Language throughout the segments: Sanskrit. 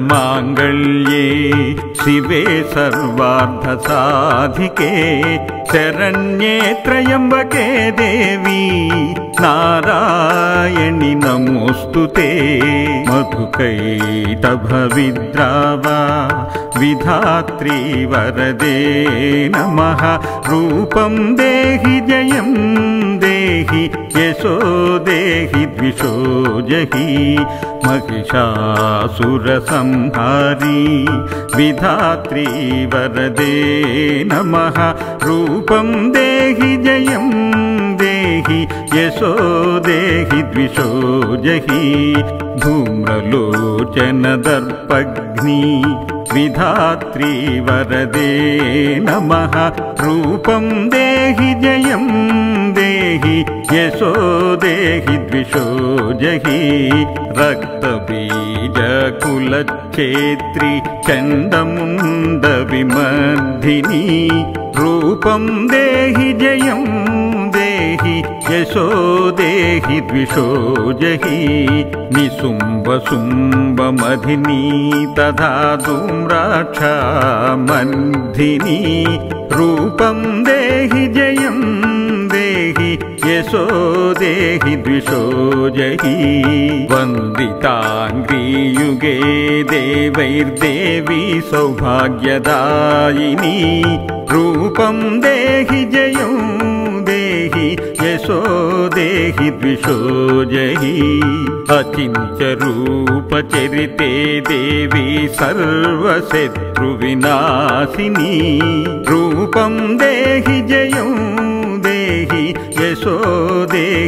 सर्वमङ्गलमाङ्गल्ये शिवे सर्वार्थसाधिके शरण्ये त्र्यम्बके देवी नारायणि नमोऽस्तु ते। मधुकैटभविद्रावा विधात्री वरदे नमः। रूपं देहि जयं देहि यशो देहि द्विषो जहि महिषासुरसंहारी विधात्री वरदे नमः। रूपं देहि जयं देहि यशो देहि द्विषो जहि धूम्रलोचनदर्पग्नि विधात्री वरदे नमः। रूपं देहि जयं देहि यशो देहि द्विषो जहि रक्तबीजकुलच्छेत्री चण्डमुण्डविमर्धिनी रूपं देहि जयं देहि यशो देहि द्विषो जहि निसुम्बसुम्बमधिनी तथा धूम्राक्षा मन्धिनी रूपं देहि जयं देहि यशो देहि द्विषो जहि। वन्दिताङ्ग्रियुगे देवैर्देवी सौभाग्यदायिनी। रूपं देहि जयं देहि यशो देहि द्विषो जहि। अचिन्त्यरूपचरिते देवी सर्वशत्रुविनाशिनी। रूपं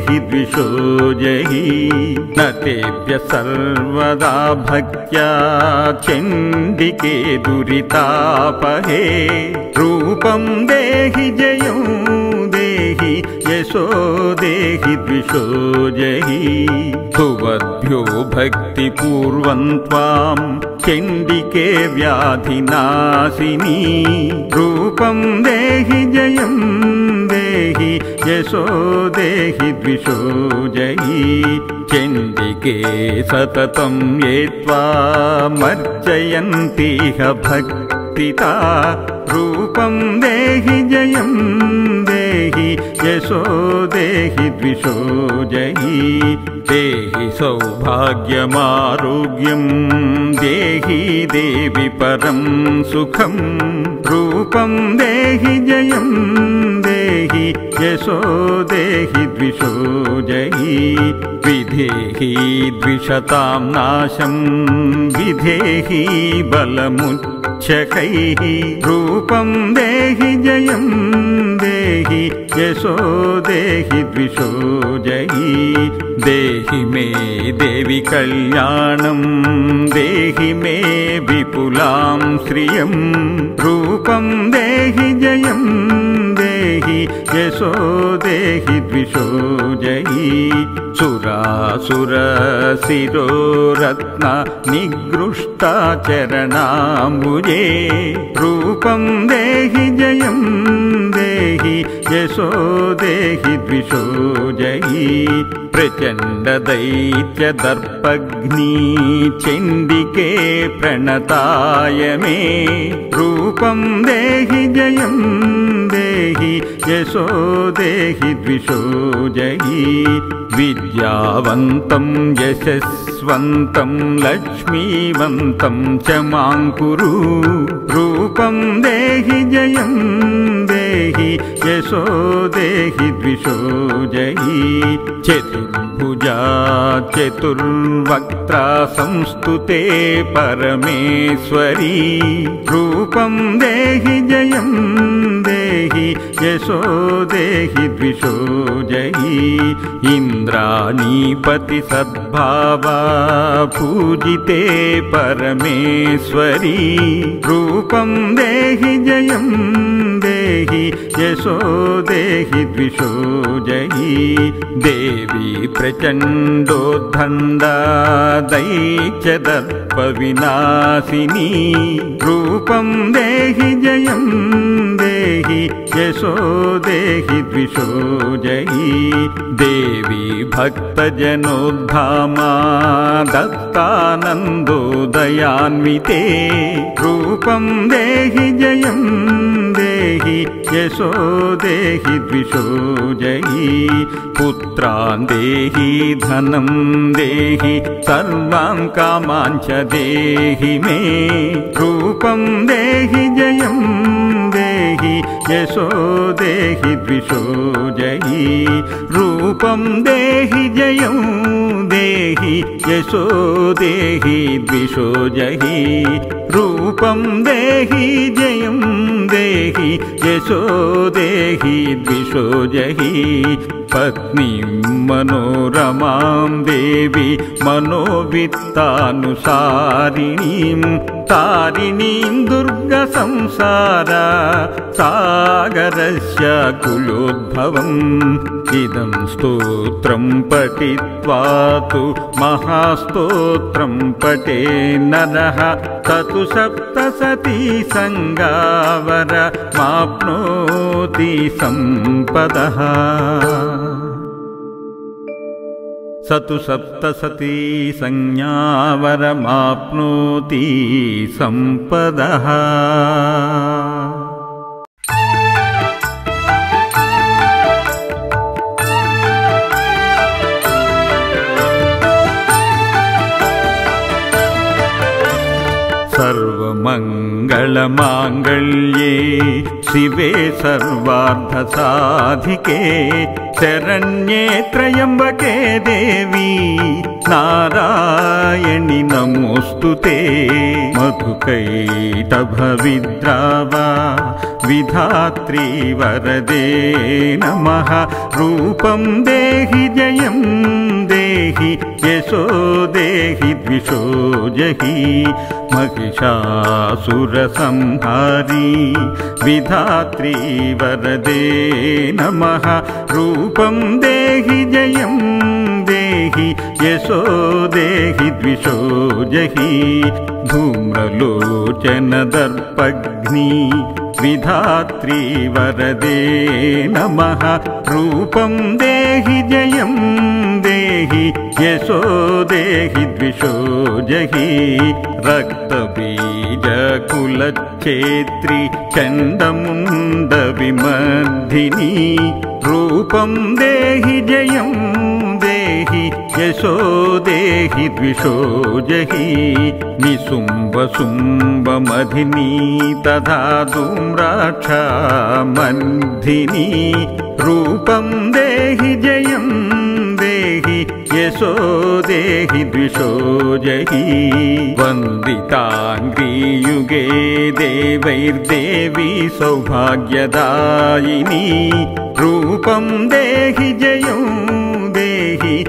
देहि द्विषो जहि न तेभ्य सर्वदा भक्त्या चण्डिके दुरितापहे। रूपं देहि जयं देहि यशो देहि द्विषो जहि सुवद्भ्यो भक्तिपूर्वं त्वां चण्डिके व्याधिनाशिनी। रूपं देहि जयं देहि यशो देहि द्विषो जहि चण्डिके सततं ये त्वामर्चयन्तीह भक्तिता। रूपं देहि जयं देहि यशो देहि द्विषो जहि देहि सौभाग्यमारोग्यं देहि देवि परं सुखं। रूपं देहि जयं देहि यशो देहि द्विषो जहि विधेहि द्विषतां नाशं विधेहि बलमुच्छकैः रूपं देहि जयं देहि यशो देहि द्विषो जहि देहि मे देवि कल्याणं देहि मे विपुलां श्रियं रूपं देहि जयं देहि यशो देहि द्विषो जहि। सुरासुरशिरो रत्न निगृष्टा चरणाम्बुजे। रूपं देहि जयं देहि यशो देहि द्विषो जहि प्रचण्डदैत्यदर्पग्नी चण्डिके प्रणताय मे। रूपं देहि जयं देहि यशो देहि द्विषो जहि विद्यावन्तं यशस्वन्तं लक्ष्मीवन्तं च मां कुरु। रूपं देहि जयं देहि यशो देहि द्विषो जहि। चतुर्भुजा चतुर्वक्त्रा संस्तुते परमेश्वरी। रूपं देहि जयं देहि यशो देहि द्विषो जहि। इन्द्राणीपतिसद्भावा पूजिते परमेश्वरी। रूपं देहि जयं देहि यशो देहि द्विषो जहि देवी प्रचण्डोद्धण्डा दैत्यदर्पविनाशिनी रूपं देहि जयं देहि यशो देहि द्विषो जयि। देवी भक्तजनोद्धामा दत्तानन्दोदयान्विते। रूपं देहि जयं देहि यशो देहि द्विषो जयि। पुत्रान् देहि धनं देहि सर्वान् कामाञ्च देहि मे। रूपं देहि जयं देहि यशो देहि द्विषो जयि। रूपं देहि जयं देहि यशो देहि द्विषो जयि। रूपं देहि जयं देहि यशो देहि द्विषो जयि पत्नीं मनोरमां देवी मनोवित्तानुसारिणीं तारिणीं दुर्गसंसार सागरस्य कुलोद्भवम् इदं स्तोत्रं पठित्वा तु महास्तोत्रं पटे नरः ततु सप्तसती सङ्गावर माप्नोति सम्पदः स तु सप्तसती संज्ञावरमाप्नोति सम्पदः सर्वमङ्गलमाङ्गल्ये शिवे सर्वार्थसाधिके शरण्ये त्र्यम्बके देवी नारायणि नमोऽस्तु ते। मधुकैटभविद्रावा विधात्री वरदे नमः। रूपं देहि जयं देहि यशो देहि द्विषो जहि। महिषासुरसंहारी विधात्री वरदे नमः। रूपं देहि जयं यशो देहि द्विषो जहि धूम्रलोचनदर्पग्नि विधात्री वरदे नमः। रूपं देहि जयं देहि यशो देहि द्विषो जहि। रक्तबीजकुलच्छेत्री चण्डमुण्डविमर्धिनी रूपं देहि जयं देहि यशो देहि द्विषो जहि निसुम्बसुम्बमधिनी तथा धूम्राक्षमन्धिनी रूपं देहि जयं देहि यशो देहि द्विषो जहि वन्दिताङ्ग्रियुगे देवैर्देवी सौभाग्यदायिनी रूपं देहि जयं देहि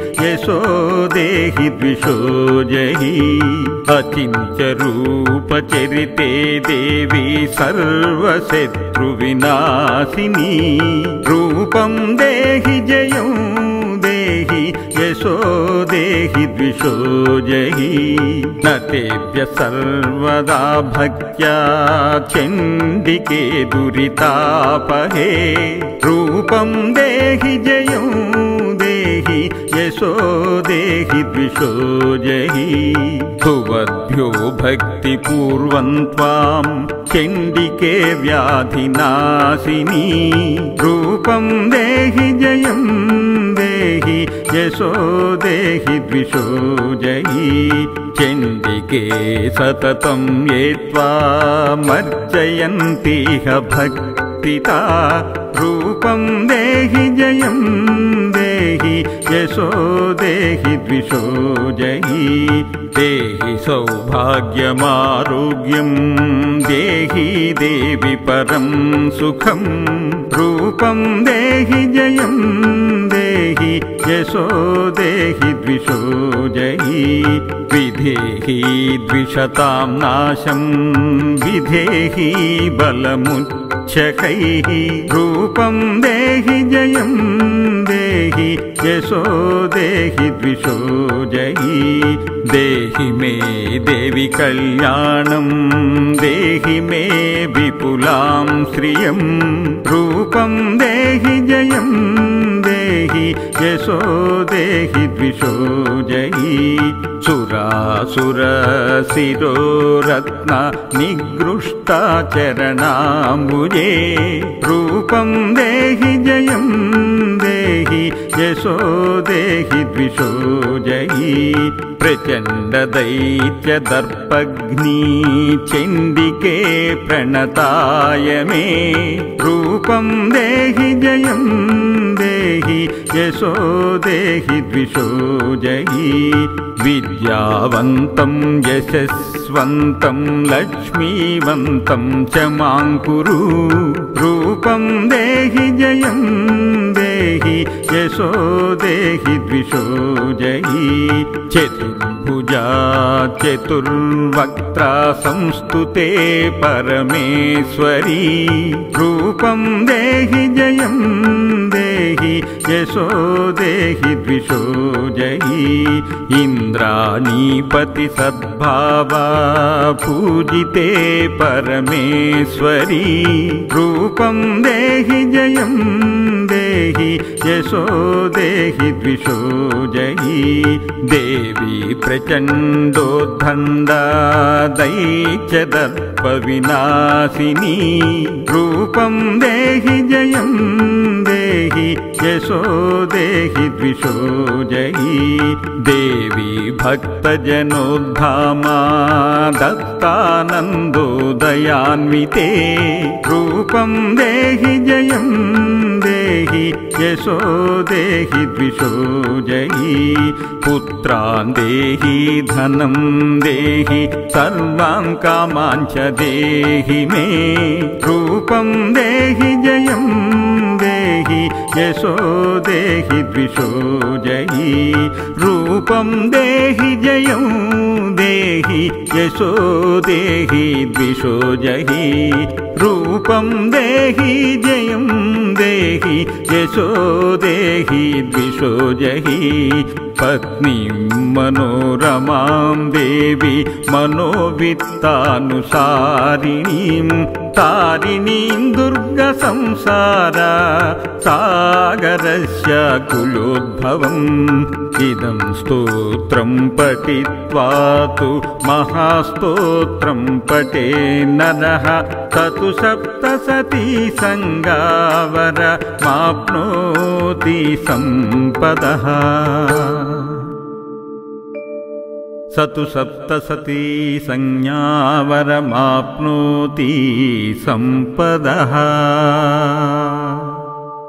यशो देहि द्विषो जहि। अचिन्त्यरूपचरिते देवी सर्वशत्रुविनाशिनी। रूपं देहि जयं देहि यशो देहि द्विषो जहि। न तेभ्य सर्वदा भक्त्या चण्डिके दुरितापहे। रूपं देहि जयं यशो देहि द्विषो जहि। सुवद्भ्यो भक्तिपूर्वं त्वां चण्डिके व्याधिनाशिनी। रूपं देहि जयं देहि यशो देहि द्विषो जयि चण्डिके सततं ये त्वामर्चयन्तीह भक्तिता रूपं देहि जयं देहि यशो देहि द्विषो जयि। देहि सौभाग्यमारोग्यं देहि देवि परं सुखं रूपं देहि जयं देहि यशो देहि द्विषो जयि। विधेहि द्विषतां नाशं विधेहि बलमुच्छकैः रूपं देहि यशो देहि द्विषो जयि। देहि मे देवि कल्याणं देहि मे विपुलां श्रियं। रूपं देहि जयं देहि यशो देहि द्विषो जयि। सुरासुरशिरो रत्न निगृष्टा चरणाम्बुजे रूपं देहि जयं देहि यशो देहि द्विषो जयि। प्रचण्डदैत्यदर्पग्नी चण्डिके प्रणताय मे। रूपं देहि जयं देहि यशो देहि द्विषो जयि विद्यावन्तं यशस्वन्तं लक्ष्मीवन्तं च मां कुरु। रूपं देहि जयं देहि यशो देहि द्विषो जयि चतुर्भुजा चतुर्वक्त्रा संस्तुते परमेश्वरी। रूपं देहि जयं देहि यशो देहि द्विषो जयि इन्द्राणीपति सद्भावा पूजिते परमेश्वरी। रूपं देहि जयं देहि यशो देहि द्विषो जयि देवी प्रचण्डोद्धण्डा दैत्यदर्पविनाशिनी रूपं देहि जयं देहि यशो देहि द्विषो जयि देवी भक्तजनोद्धामा दत्तानन्दोदयान्विते रूपं देहि जयं देहि यशो देहि द्विषो जयि। पुत्रान् देहि धनं देहि सर्वान् कामान् च देहि मे। रूपं देहि जयं देहि यशो देहि द्विषो जयि रूपं देहि जयं देहि यशो देहि द्विषो जयि रूपं देहि जयं देहि यशो देहि द्विषो जयि पत्नीं मनोरमां देवी मनोवित्तानुसारिणीं तारिणीं दुर्गसंसार सागरस्य कुलोद्भवम्। इदं स्तोत्रं पठित्वा तु महास्तोत्रं पटे नरः। स तु सप्तसती सङ्गावर माप्नोति सम्पदः स तु सप्तसती संज्ञावरमाप्नोति सम्पदः